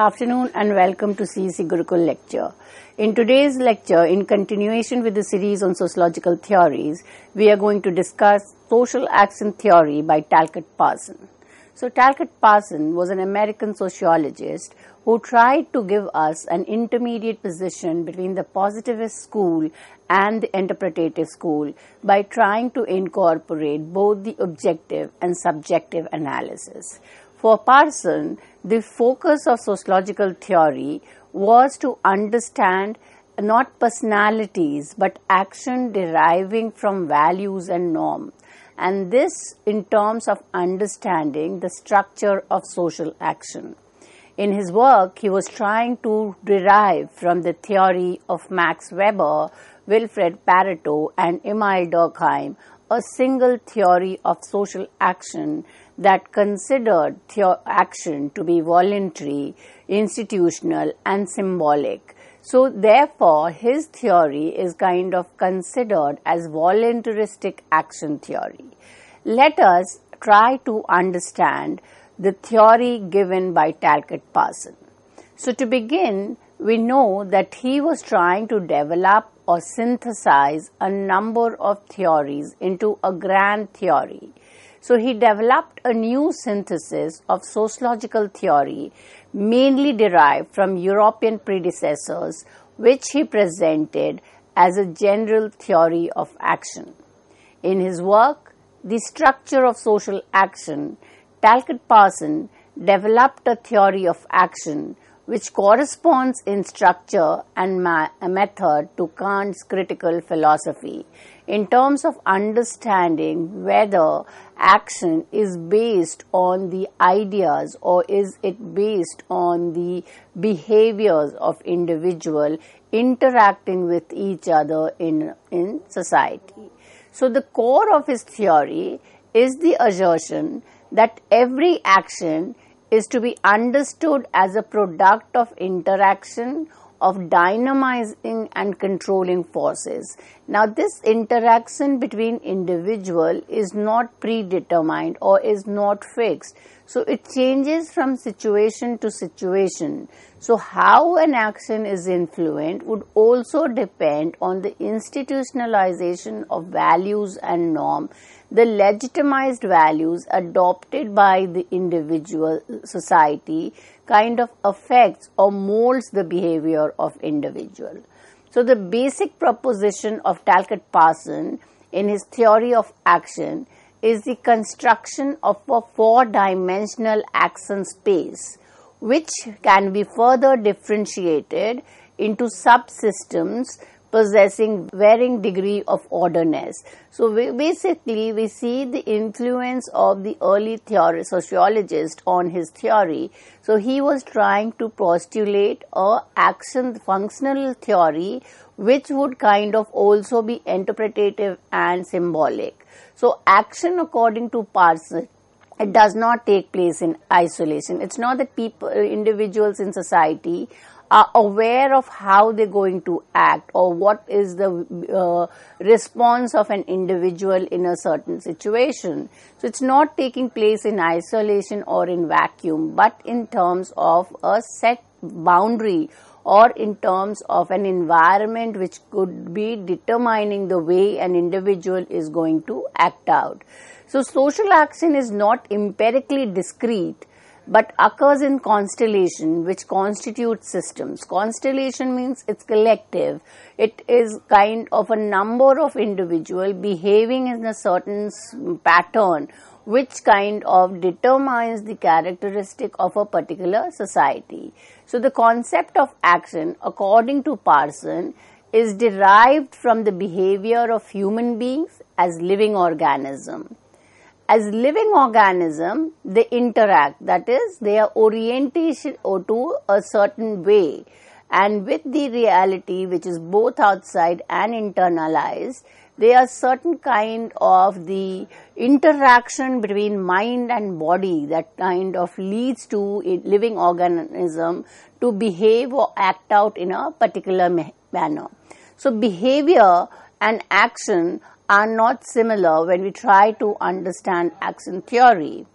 afternoon and welcome to CEC Gurukul lecture. In today's lecture, in continuation with the series on sociological theories, we are going to discuss social action theory by Talcott Parson. So Talcott Parson was an American sociologist who tried to give us an intermediate position between the positivist school and the interpretative school by trying to incorporate both the objective and subjective analysis. For Parson, the focus of sociological theory was to understand not personalities but action deriving from values and norms and this in terms of understanding the structure of social action. In his work, he was trying to derive from the theory of Max Weber, Wilfred Pareto, and Emile Durkheim a single theory of social action that considered action to be voluntary, institutional, and symbolic. So, therefore, his theory is kind of considered as voluntaristic action theory. Let us try to understand the theory given by Talcott Parson. So, to begin, we know that he was trying to develop or synthesize a number of theories into a grand theory. So he developed a new synthesis of sociological theory, mainly derived from European predecessors, which he presented as a general theory of action. In his work, The Structure of Social Action, Talcott Parson developed a theory of action which corresponds in structure and ma- method to Kant's critical philosophy in terms of understanding whether action is based on the ideas or is it based on the behaviors of individual interacting with each other in, in society. So the core of his theory is the assertion that every action is to be understood as a product of interaction of dynamizing and controlling forces. Now, this interaction between individual is not predetermined or is not fixed. So, it changes from situation to situation. So, how an action is influenced would also depend on the institutionalization of values and norm, the legitimized values adopted by the individual society kind of affects or molds the behavior of individual. So the basic proposition of Talcott Parson in his theory of action is the construction of a four-dimensional action space which can be further differentiated into subsystems possessing varying degree of orderness. So we, basically we see the influence of the early theory sociologist on his theory. So he was trying to postulate a action functional theory which would kind of also be interpretative and symbolic. So action according to Parsons it does not take place in isolation. It's not that people, individuals in society are aware of how they're going to act or what is the uh, response of an individual in a certain situation. So it's not taking place in isolation or in vacuum, but in terms of a set boundary or in terms of an environment which could be determining the way an individual is going to act out. So social action is not empirically discrete but occurs in constellation which constitutes systems. Constellation means it's collective. It is kind of a number of individual behaving in a certain pattern which kind of determines the characteristic of a particular society. So the concept of action according to Parson is derived from the behavior of human beings as living organism as living organism they interact that is they their orientation to a certain way. And with the reality which is both outside and internalized there are certain kind of the interaction between mind and body that kind of leads to a living organism to behave or act out in a particular manner. So behavior and action are not similar when we try to understand action theory.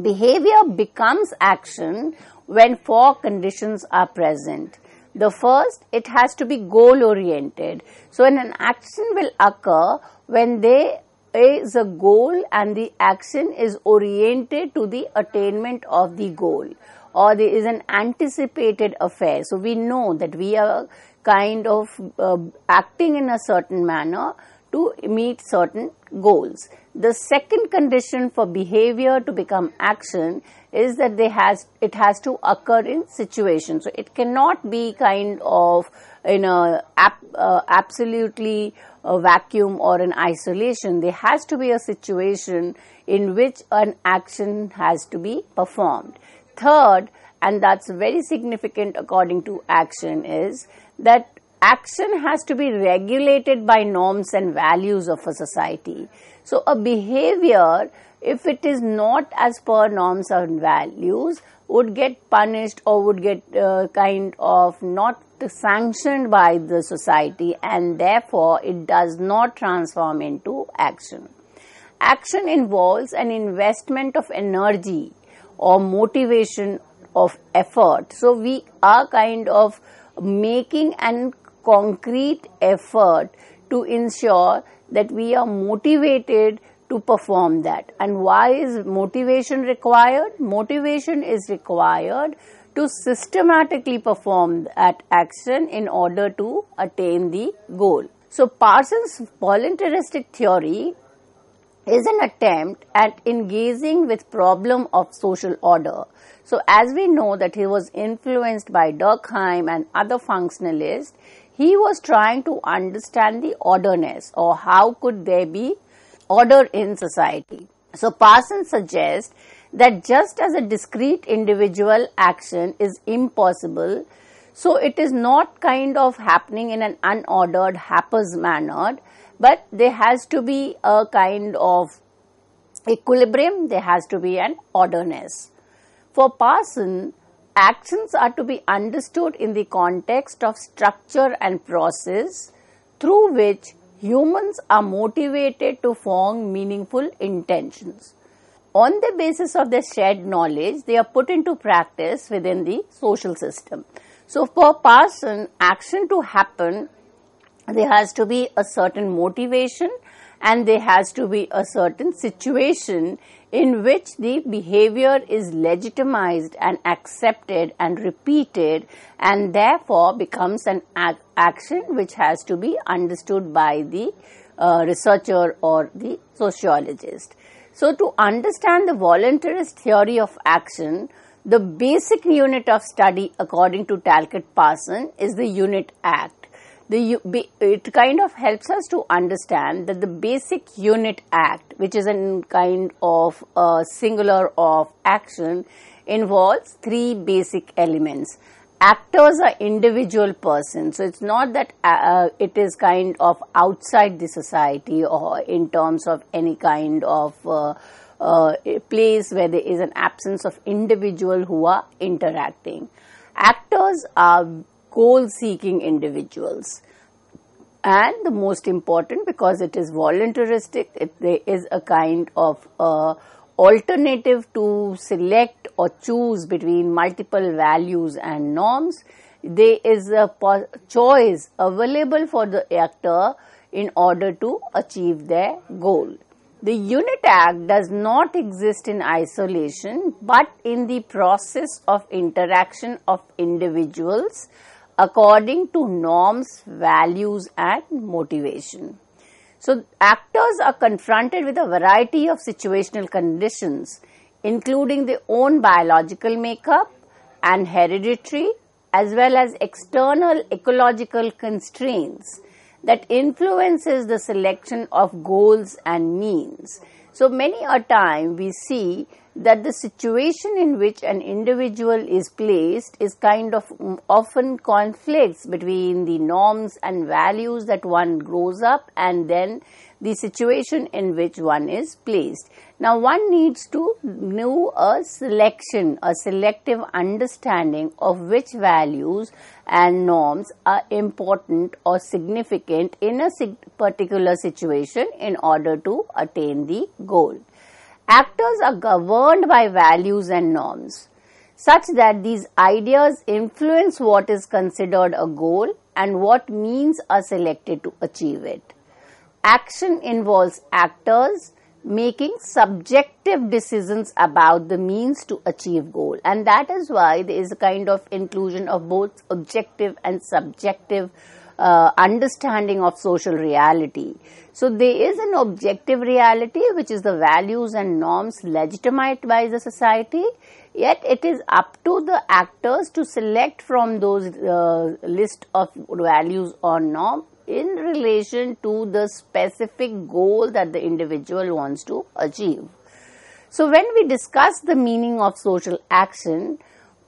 Behavior becomes action when four conditions are present. The first, it has to be goal oriented. So, an action will occur when there is a goal and the action is oriented to the attainment of the goal or there is an anticipated affair. So, we know that we are kind of uh, acting in a certain manner to meet certain goals. The second condition for behavior to become action is that they has it has to occur in situation. So it cannot be kind of in a uh, absolutely a vacuum or an isolation. There has to be a situation in which an action has to be performed. Third, and that's very significant according to action, is that action has to be regulated by norms and values of a society. So, a behavior, if it is not as per norms and values, would get punished or would get uh, kind of not sanctioned by the society and therefore it does not transform into action. Action involves an investment of energy or motivation of effort. So, we are kind of making an concrete effort to ensure that we are motivated to perform that. And why is motivation required? Motivation is required to systematically perform that action in order to attain the goal. So, Parsons' voluntaristic theory is an attempt at engaging with problem of social order. So, as we know that he was influenced by Durkheim and other functionalists, he was trying to understand the orderness or how could there be order in society. So Parsons suggests that just as a discrete individual action is impossible, so it is not kind of happening in an unordered, haphazard manner, but there has to be a kind of equilibrium, there has to be an orderness. For Parsons, actions are to be understood in the context of structure and process through which humans are motivated to form meaningful intentions. On the basis of their shared knowledge, they are put into practice within the social system. So, for Parson, action to happen, there has to be a certain motivation and there has to be a certain situation in which the behavior is legitimized and accepted and repeated and therefore becomes an ac- action which has to be understood by the uh, researcher or the sociologist. So, to understand the voluntarist theory of action, the basic unit of study according to Talcott Parson is the unit act the it kind of helps us to understand that the basic unit act which is a kind of a singular of action involves three basic elements actors are individual persons so it's not that uh, uh, it is kind of outside the society or in terms of any kind of uh, uh, place where there is an absence of individual who are interacting actors are goal seeking individuals. And the most important because it is voluntaristic, it, there is a kind of uh, alternative to select or choose between multiple values and norms. There is a choice available for the actor in order to achieve their goal. The unit act does not exist in isolation but in the process of interaction of individuals according to norms, values and motivation. So, actors are confronted with a variety of situational conditions including their own biological makeup and hereditary as well as external ecological constraints that influences the selection of goals and means. So many a time we see that the situation in which an individual is placed is kind of often conflicts between the norms and values that one grows up and then the situation in which one is placed. Now, one needs to know a selection, a selective understanding of which values and norms are important or significant in a particular situation in order to attain the goal. Actors are governed by values and norms. such that these ideas influence what is considered a goal and what means are selected to achieve it. Action involves actors making subjective decisions about the means to achieve goal and that is why there is a kind of inclusion of both objective and subjective uh, understanding of social reality. So there is an objective reality which is the values and norms legitimate by the society yet it is up to the actors to select from those uh, list of values or norm in relation to the specific goal that the individual wants to achieve. So when we discuss the meaning of social action,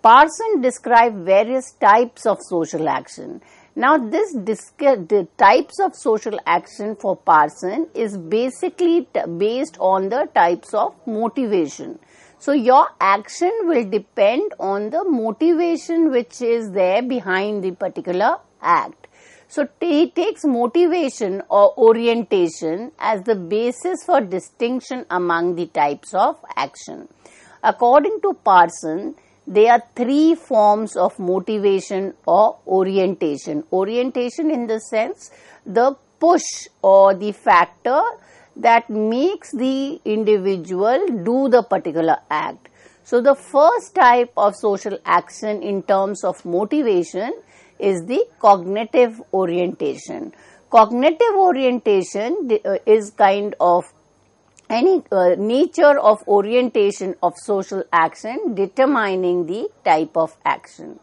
Parson described various types of social action. Now this the types of social action for Parson is basically based on the types of motivation. So your action will depend on the motivation which is there behind the particular act. So he takes motivation or orientation as the basis for distinction among the types of action. According to Parson, there are three forms of motivation or orientation. Orientation in the sense the push or the factor that makes the individual do the particular act. So the first type of social action in terms of motivation is the cognitive orientation. Cognitive orientation uh, is kind of any uh, nature of orientation of social action determining the type of action.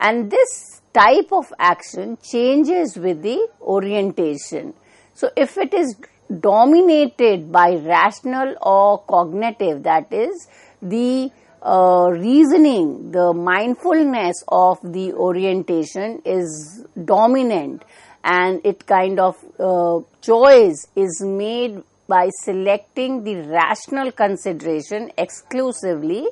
And this type of action changes with the orientation. So if it is dominated by rational or cognitive, that is the uh, reasoning, the mindfulness of the orientation is dominant and it kind of uh, choice is made by selecting the rational consideration exclusively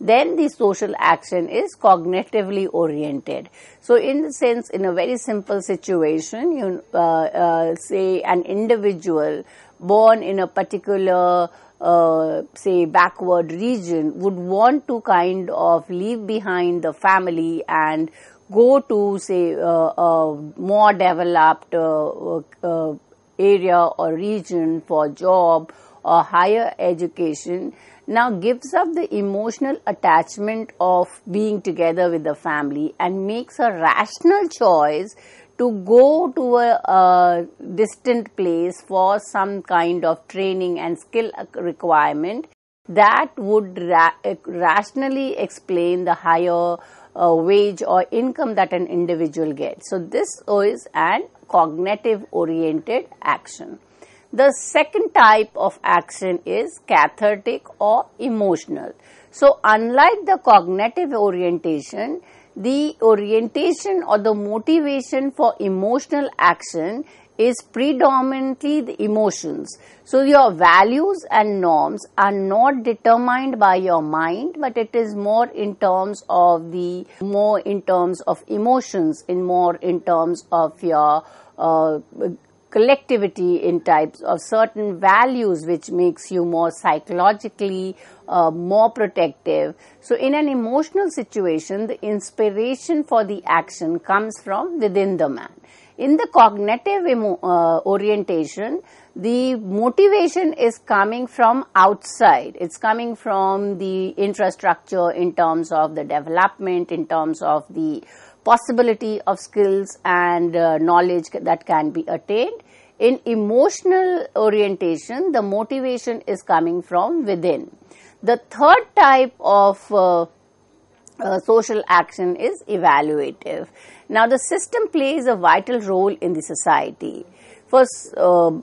then the social action is cognitively oriented. So in the sense, in a very simple situation, you uh, uh, say an individual born in a particular uh, say backward region would want to kind of leave behind the family and go to say uh, a more developed uh, uh, area or region for job or higher education now gives up the emotional attachment of being together with the family and makes a rational choice to go to a, a, distant place for some kind of training and skill requirement that would ra rationally explain the higher uh, wage or income that an individual gets. So this is an cognitive oriented action. The second type of action is cathectic or emotional. So unlike the cognitive orientation, the orientation or the motivation for emotional action is predominantly the emotions. So your values and norms are not determined by your mind, but it is more in terms of the, more in terms of emotions, in more in terms of your uh, collectivity in types of certain values which makes you more psychologically uh, more protective. So in an emotional situation, the inspiration for the action comes from within the man. In the cognitive uh, orientation, the motivation is coming from outside. It's coming from the infrastructure in terms of the development, in terms of the possibility of skills and uh, knowledge that can be attained. In emotional orientation, the motivation is coming from within. The third type of uh, uh, social action is evaluative. Now, the system plays a vital role in the society. For uh,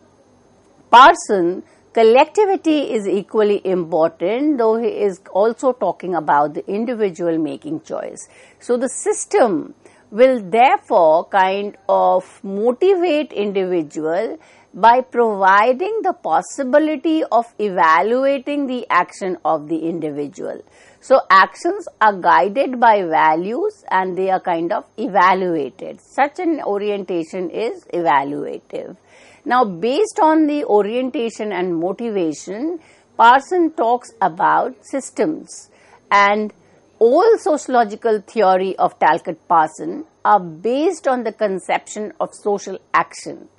Parson, collectivity is equally important, though he is also talking about the individual making choice. So, the system will therefore kind of motivate individual by providing the possibility of evaluating the action of the individual. So actions are guided by values and they are kind of evaluated. Such an orientation is evaluative. Now based on the orientation and motivation, Parson talks about systems and all sociological theory of Talcott Parson are based on the conception of social action.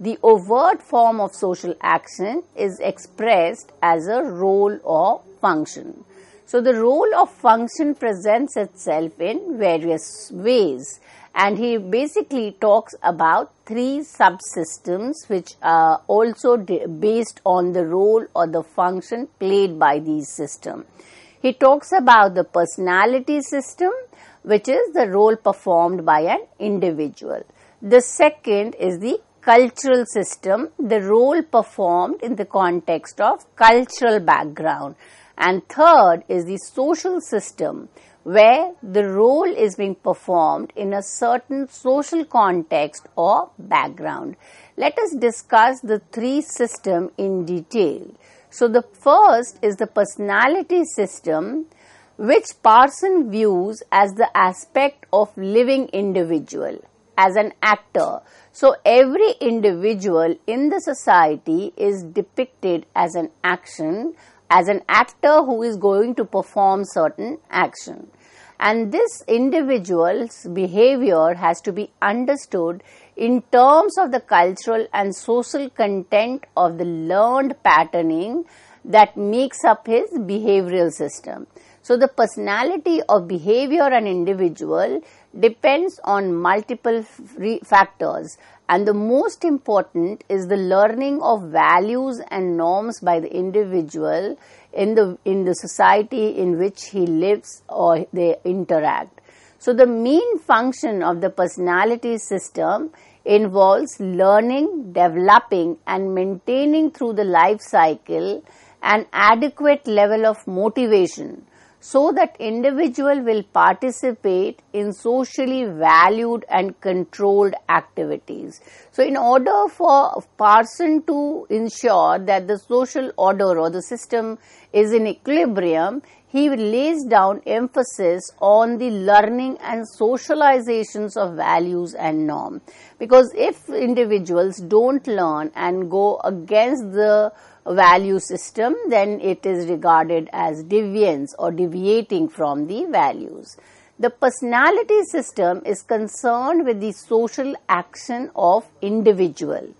The overt form of social action is expressed as a role or function. So the role of function presents itself in various ways and he basically talks about three subsystems which are also based on the role or the function played by these systems. He talks about the personality system which is the role performed by an individual. The second is the cultural system, the role performed in the context of cultural background. And third is the social system where the role is being performed in a certain social context or background. Let us discuss the three systems in detail. So, the first is the personality system which Parson views as the aspect of living individual as an actor. So, every individual in the society is depicted as an action as an actor who is going to perform certain action. And this individual's behavior has to be understood in terms of the cultural and social content of the learned patterning that makes up his behavioral system. So, the personality of behavior an individual depends on multiple factors. And the most important is the learning of values and norms by the individual in the in the society in which he lives or they interact. So the main function of the personality system involves learning developing and maintaining through the life cycle an adequate level of motivation so that individual will participate in socially valued and controlled activities. So in order for Parson to ensure that the social order or the system is in equilibrium, he lays down emphasis on the learning and socializations of values and norm. Because if individuals don't learn and go against the value system, then it is regarded as deviance or deviating from the values. The personality system is concerned with the social action of individual.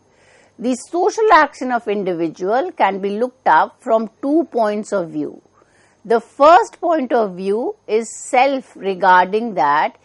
The social action of individual can be looked up from two points of view. The first point of view is self regarding that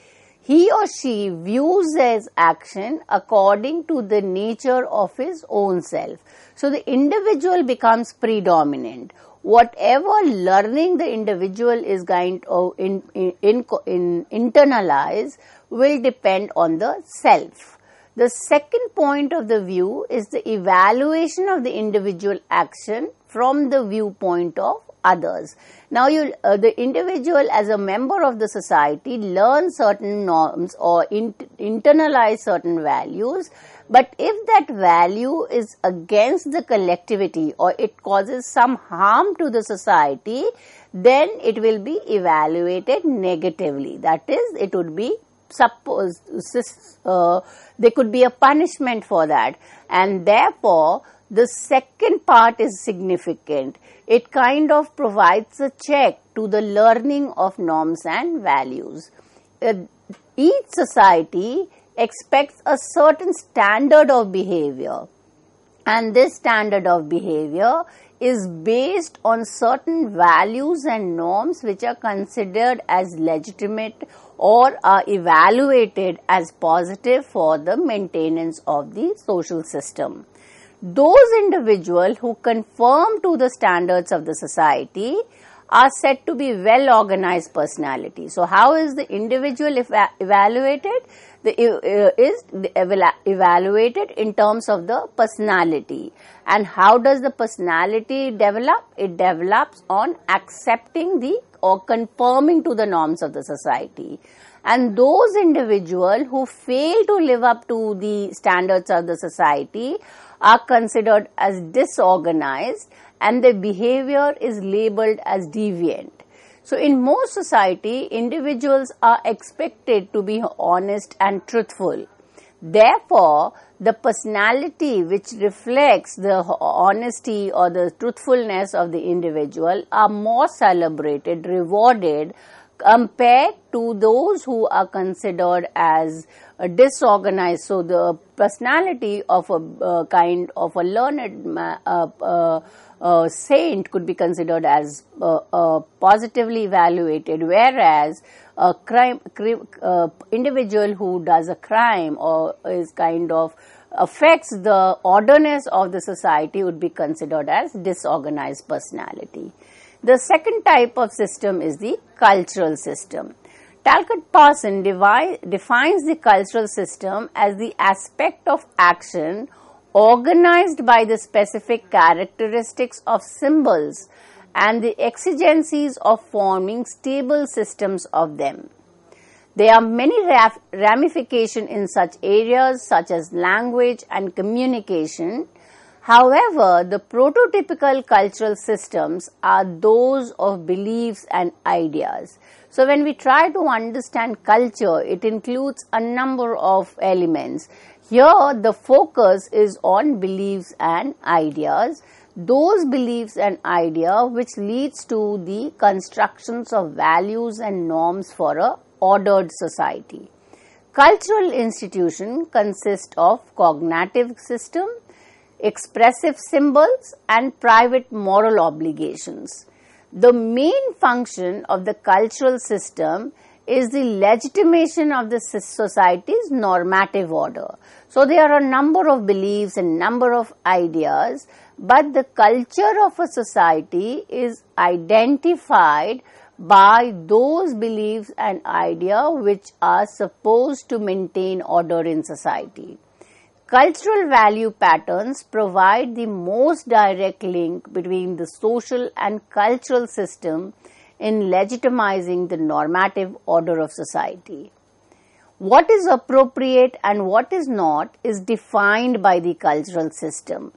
he or she views his action according to the nature of his own self. So the individual becomes predominant. Whatever learning the individual is going to in, in, in, in internalize will depend on the self. The second point of the view is the evaluation of the individual action from the viewpoint of others. Now, you, uh, the individual as a member of the society learns certain norms or in, internalize certain values, but if that value is against the collectivity or it causes some harm to the society, then it will be evaluated negatively. That is, it would be suppose uh, there could be a punishment for that, and therefore the second part is significant. It kind of provides a check to the learning of norms and values. Uh, each society expects a certain standard of behavior and this standard of behavior is based on certain values and norms which are considered as legitimate or are evaluated as positive for the maintenance of the social system those individuals who conform to the standards of the society are said to be well organized personality. So, how is the individual eva- evaluated? The, uh, is the eval- evaluated in terms of the personality. And how does the personality develop? It develops on accepting the or conforming to the norms of the society. And those individuals who fail to live up to the standards of the society are considered as disorganized and their behavior is labeled as deviant. So, in most society, individuals are expected to be honest and truthful. Therefore, the personality which reflects the honesty or the truthfulness of the individual are more celebrated, rewarded compared to those who are considered as uh, disorganized. So the personality of a uh, kind of a learned ma- uh, uh, uh saint could be considered as positively evaluated, whereas a crime, individual who does a crime or is kind of affects the orderness of the society would be considered as disorganized personality. The second type of system is the cultural system. Talcott Parson defines the cultural system as the aspect of action organized by the specific characteristics of symbols and the exigencies of forming stable systems of them. There are many ramifications in such areas such as language and communication However, the prototypical cultural systems are those of beliefs and ideas. So, when we try to understand culture, it includes a number of elements. Here, the focus is on beliefs and ideas. Those beliefs and ideas which leads to the constructions of values and norms for a ordered society. Cultural institution consist of cognitive system, expressive symbols and private moral obligations. The main function of the cultural system is the legitimation of the society's normative order. So there are a number of beliefs and number of ideas, but the culture of a society is identified by those beliefs and ideas which are supposed to maintain order in society. Cultural value patterns provide the most direct link between the social and cultural system in legitimizing the normative order of society. What is appropriate and what is not is defined by the cultural system.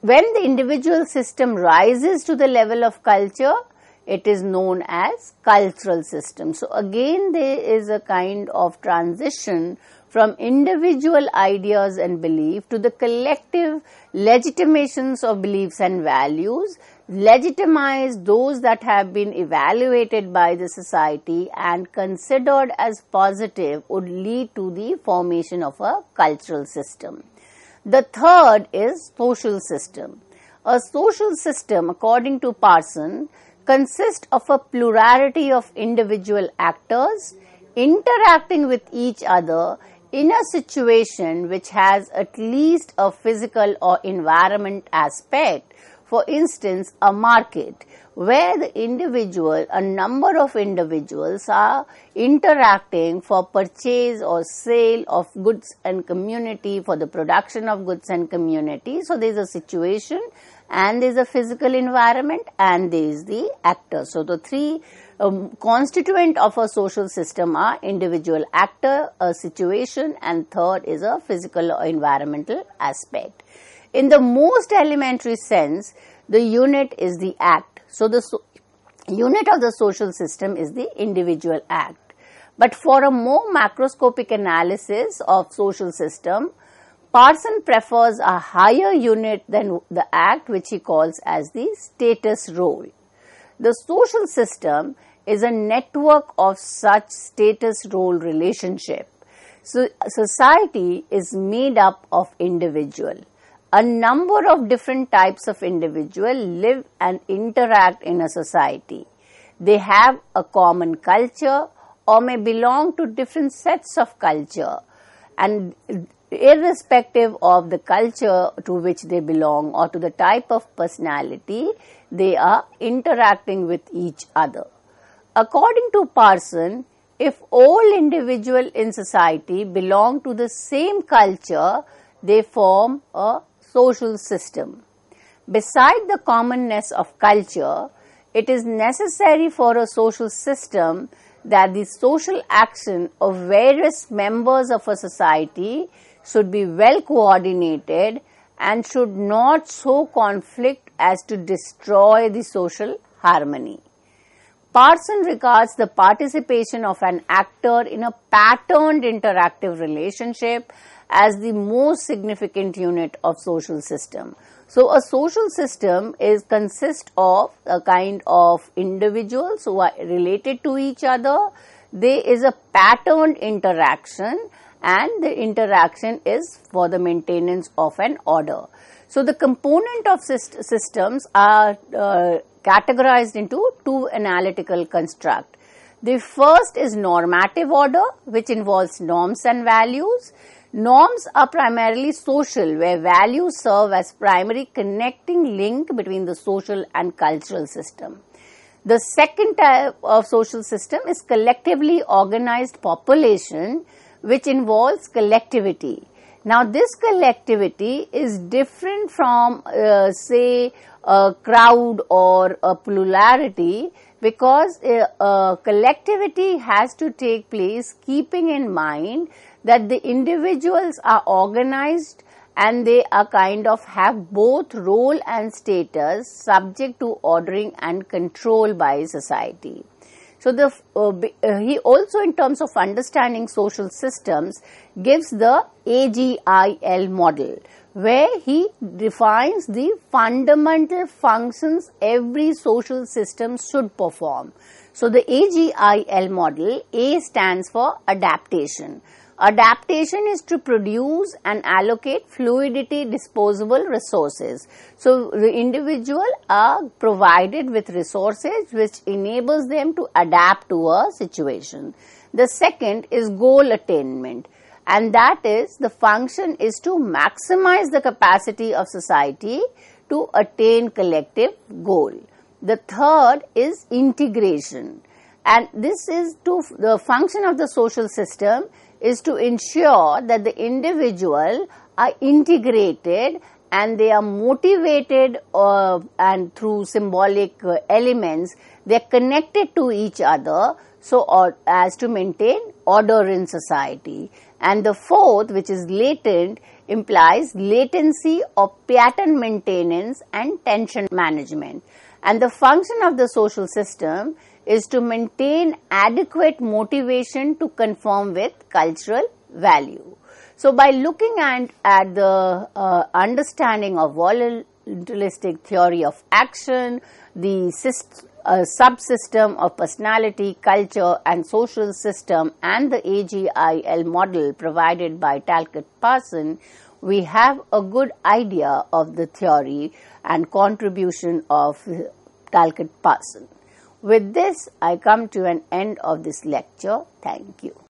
When the individual system rises to the level of culture, it is known as cultural system. So again there is a kind of transition from individual ideas and belief to the collective legitimations of beliefs and values, legitimize those that have been evaluated by the society and considered as positive would lead to the formation of a cultural system. The third is social system. A social system, according to Parson, consists of a plurality of individual actors interacting with each other in a situation which has at least a physical or environment aspect, for instance, a market where the individual, a number of individuals are interacting for purchase or sale of goods and community, for the production of goods and community. So, there is a situation and there is a physical environment and there is the actor. So, the three um, constituent of a social system are individual actor, a situation and third is a physical or environmental aspect. In the most elementary sense, the unit is the act. So, the so unit of the social system is the individual act. But for a more macroscopic analysis of social system, Parson prefers a higher unit than the act which he calls as the status role. The social system is a network of such status role relationship. So society is made up of individual. A number of different types of individual live and interact in a society. They have a common culture or may belong to different sets of culture and irrespective of the culture to which they belong or to the type of personality, they are interacting with each other. According to Parson, if all individuals in society belong to the same culture, they form a social system. Beside the commonness of culture, it is necessary for a social system that the social action of various members of a society should be well coordinated and should not so conflict as to destroy the social harmony. Parson regards the participation of an actor in a patterned interactive relationship as the most significant unit of social system. So a social system is consist of a kind of individuals who are related to each other. There is a patterned interaction and the interaction is for the maintenance of an order. So the component of systems are uh, categorized into two analytical construct. The first is normative order which involves norms and values Norms are primarily social where values serve as primary connecting link between the social and cultural system. The second type of social system is collectively organized population which involves collectivity. Now this collectivity is different from uh, say a crowd or a plurality because a, uh, collectivity has to take place keeping in mind that the individuals are organized and they are kind of have both role and status subject to ordering and control by society. So the uh, uh, he also in terms of understanding social systems gives the AGIL model where he defines the fundamental functions every social system should perform. So the AGIL model A stands for adaptation Adaptation is to produce and allocate fluidity disposable resources. So, the individual are provided with resources which enables them to adapt to a situation. The second is goal attainment and that is the function is to maximize the capacity of society to attain collective goal. The third is integration and this is to the function of the social system is to ensure that the individual are integrated and they are motivated uh, and through symbolic uh, elements they are connected to each other so or, as to maintain order in society and the fourth which is latent implies latency of pattern maintenance and tension management and the function of the social system is to maintain adequate motivation to conform with cultural value. So, by looking at, at the uh, understanding of voluntaristic theory of action, the uh, subsystem of personality, culture and social system and the AGIL model provided by Talcott Parson, we have a good idea of the theory and contribution of Talcott Parson. With this, I come to an end of this lecture. Thank you.